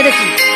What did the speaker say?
来得及